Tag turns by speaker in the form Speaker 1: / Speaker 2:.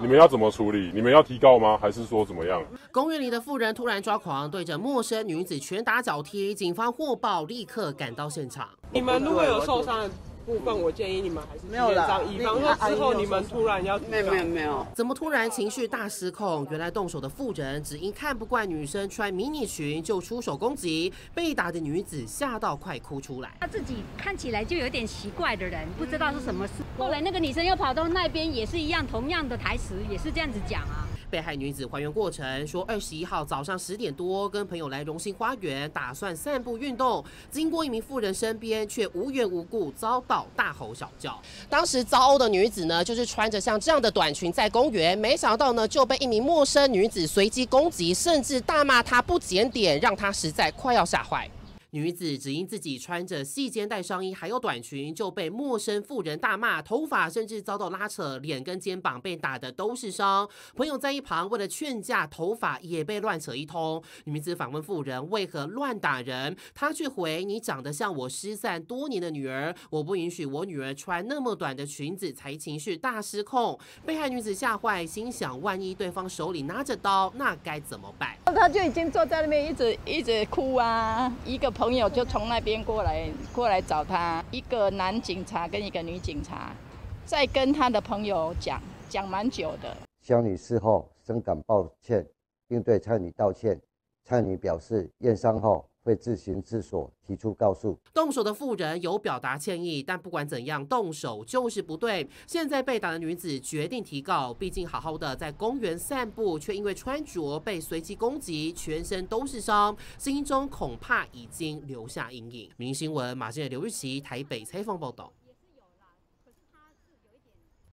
Speaker 1: 你们要怎么处理？你们要提告吗？还是说怎么样？
Speaker 2: 公园里的妇人突然抓狂，对着陌生女子拳打脚踢，警方获报立刻赶到现场。
Speaker 3: 你们如果有受伤？部分我建议你们还是没有了，以防说之后你们突然要
Speaker 4: 没有没有没有，
Speaker 2: 怎么突然情绪大失控？原来动手的妇人只因看不惯女生穿迷你裙就出手攻击，被打的女子吓到快哭出来。
Speaker 5: 她自己看起来就有点奇怪的人，不知道是什么事。后来那个女生又跑到那边，也是一样同样的台词，也是这样子讲啊。
Speaker 2: 被害女子还原过程说，二十一号早上十点多跟朋友来荣兴花园，打算散步运动，经过一名妇人身边，却无缘无故遭到大吼小叫。当时遭殴的女子呢，就是穿着像这样的短裙在公园，没想到呢就被一名陌生女子随机攻击，甚至大骂她不检点，让她实在快要吓坏。女子只因自己穿着细肩带上衣还有短裙，就被陌生妇人大骂，头发甚至遭到拉扯，脸跟肩膀被打的都是伤。朋友在一旁为了劝架，头发也被乱扯一通。女子反问妇人为何乱打人，她却回：“你长得像我失散多年的女儿，我不允许我女儿穿那么短的裙子。”才情绪大失控。被害女子吓坏，心想：万一对方手里拿着刀，那该怎么办？
Speaker 4: 她就已经坐在那边，一直一直哭啊，一个。朋友就从那边过来，过来找他。一个男警察跟一个女警察，在跟他的朋友讲，讲蛮久的。
Speaker 6: 肖女士后深感抱歉，并对蔡女道歉。蔡女表示验伤后。会自行自所提出告诉。
Speaker 2: 动手的妇人有表达歉意，但不管怎样，动手就是不对。现在被打的女子决定提告，毕竟好好的在公园散步，却因为穿着被随机攻击，全身都是伤，心中恐怕已经留下阴影。明新闻马先生刘玉琪台北采访报道。